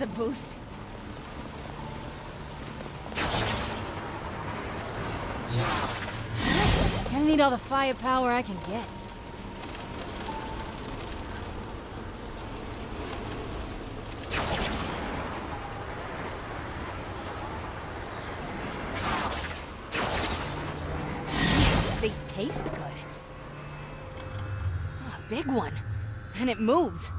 That's a boost. I need all the firepower I can get. They taste good. Oh, a big one. And it moves.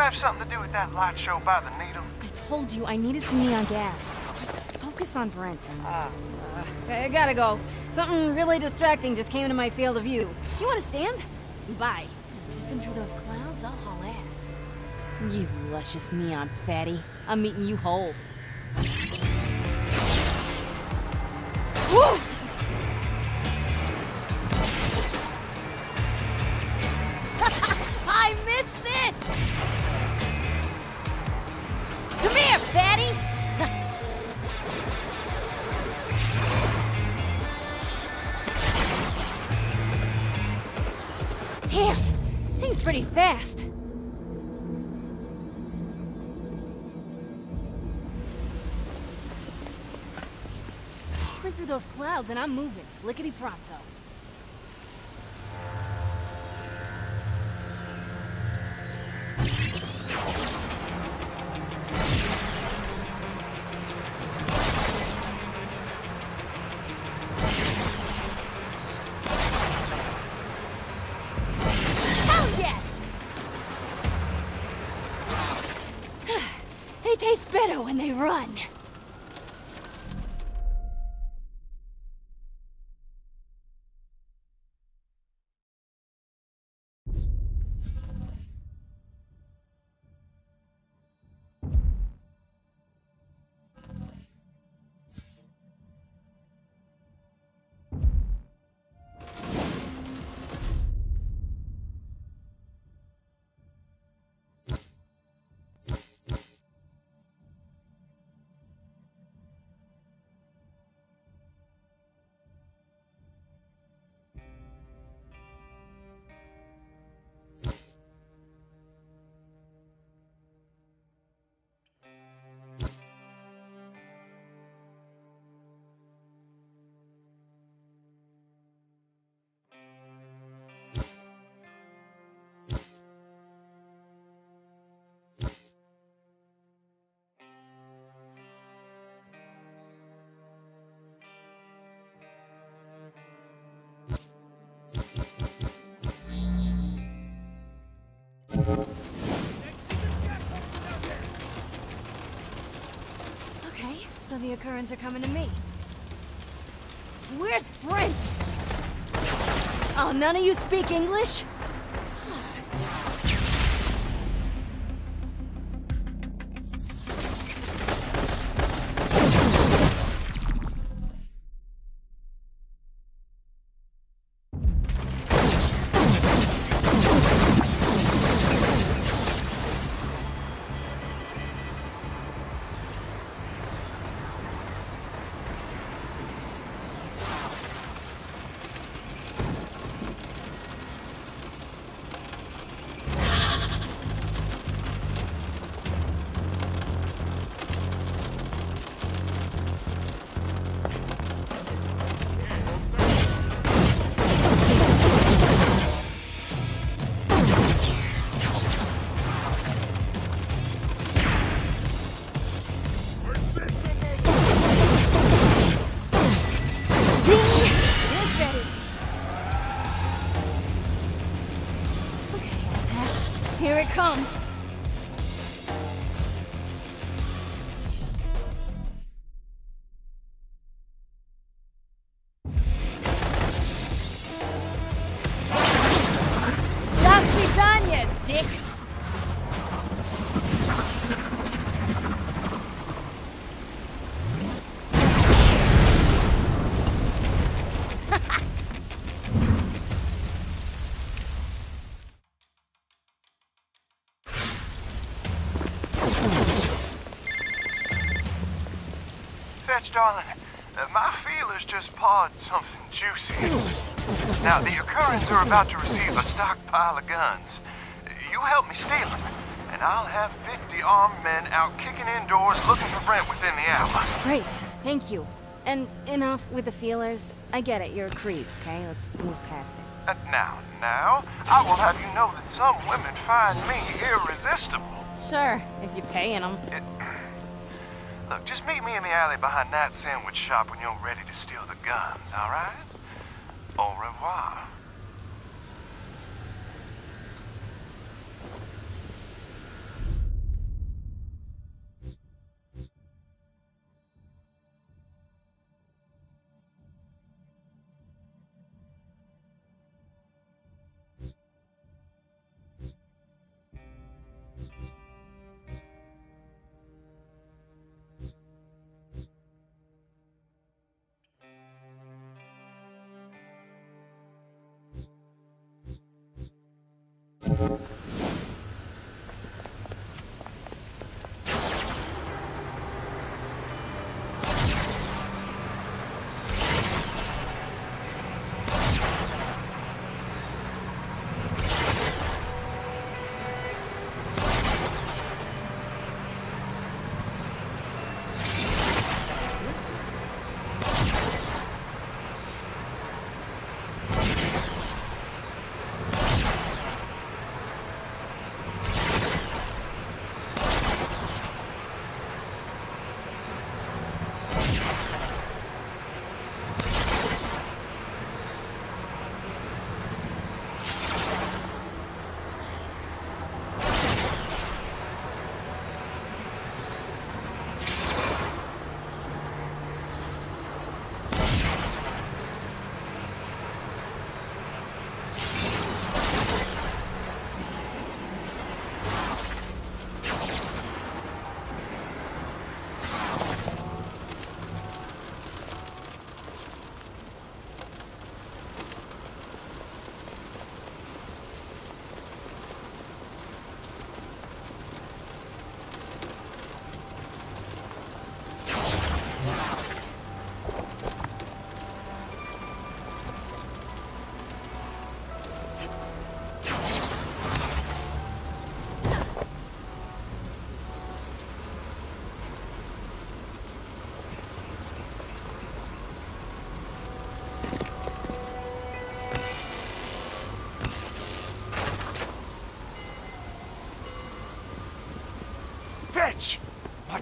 Have something to do with that light show by the needle? I told you I needed some neon gas. Just focus on Brent. Uh, I gotta go. Something really distracting just came into my field of view. You wanna stand? Bye. Zipping through those clouds, I'll haul ass. You luscious neon fatty. I'm eating you whole. Woo! Damn, thing's pretty fast. Sprint through those clouds and I'm moving, lickety The Akurans are coming to me. Where's Brent? Oh, none of you speak English? Comes. Darling, uh, my feelers just pawed something juicy. Now, the Akurans are about to receive a stockpile of guns. You help me steal them, and I'll have 50 armed men out kicking indoors looking for Brent within the hour. Great, thank you. And enough with the feelers. I get it, you're a creep, okay? Let's move past it. Uh, now, now, I will have you know that some women find me irresistible. Sure, if you're paying them. It... Look, just meet me in the alley behind that sandwich shop when you're ready to steal the guns, all right? Au revoir.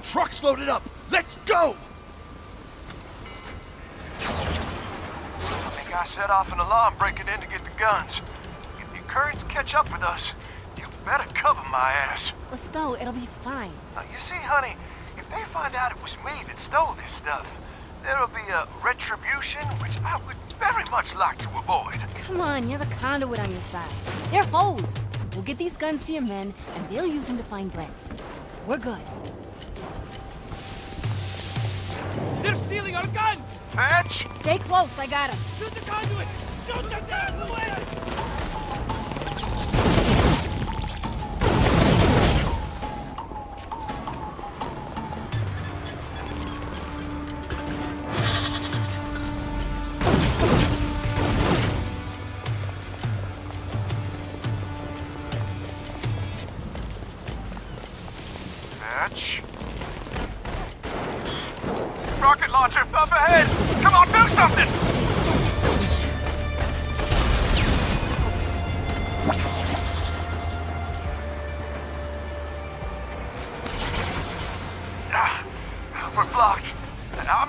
Truck's loaded up. Let's go! I think I set off an alarm breaking in to get the guns. If the Akurans catch up with us, you better cover my ass. Let's go, it'll be fine. Now, you see, honey, if they find out it was me that stole this stuff, there'll be a retribution which I would very much like to avoid. Come on, you have a conduit on your side. They're hosed. We'll get these guns to your men, and they'll use them to find Brents. We're good. They're stealing our guns! Fetch! Stay close, I got him. Shoot the conduit! Shoot the way!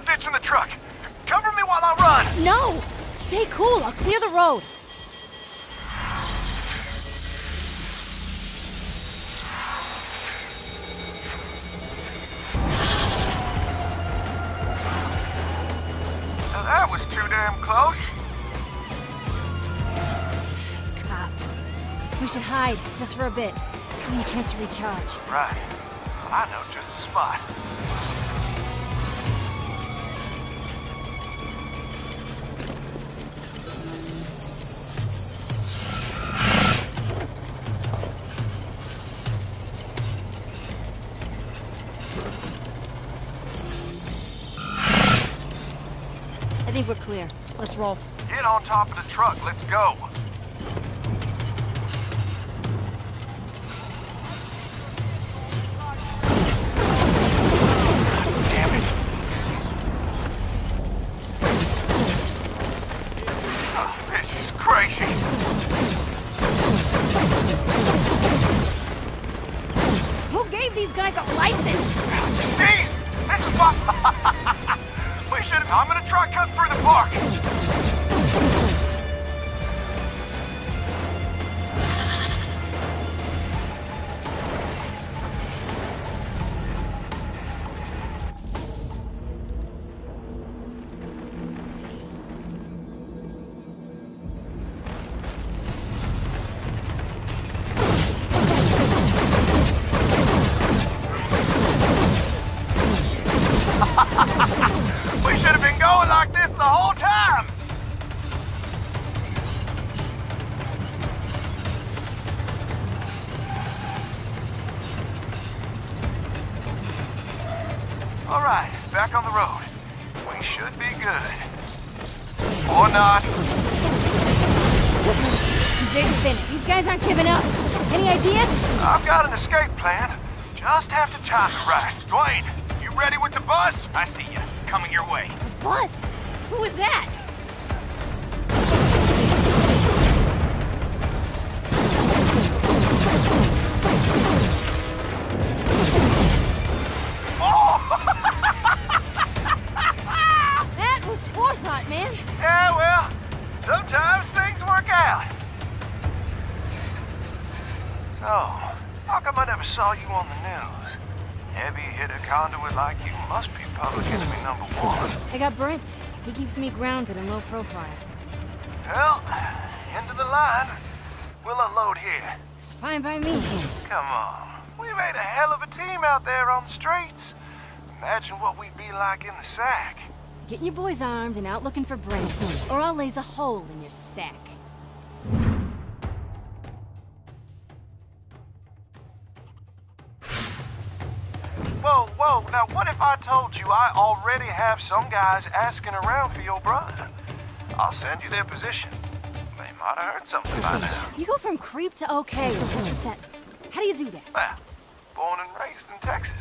I'm ditching the truck. Cover me while I run! No! Stay cool, I'll clear the road. Now that was too damn close. Cops. We should hide, just for a bit. Give me a chance to recharge. Right. I know just the spot. We're clear. Let's roll. Get on top of the truck. Let's go. All right, back on the road. We should be good. Or not. Big Bennett, these guys aren't giving up. Any ideas? I've got an escape plan. Just have to time it right. Dwayne, you ready with the bus? I see you. Coming your way. Bus? Who is that? That keeps me grounded and low profile. Well, end of the line. We'll unload here. It's fine by me. Come on. We made a hell of a team out there on the streets. Imagine what we'd be like in the sack. Get your boys armed and out looking for Brent, or I'll laze a hole in your sack. Whoa, now what if I told you I already have some guys asking around for your brother? I'll send you their position. They might have heard something by now. You go from creep to okay in just a sentence. How do you do that? Well, born and raised in Texas.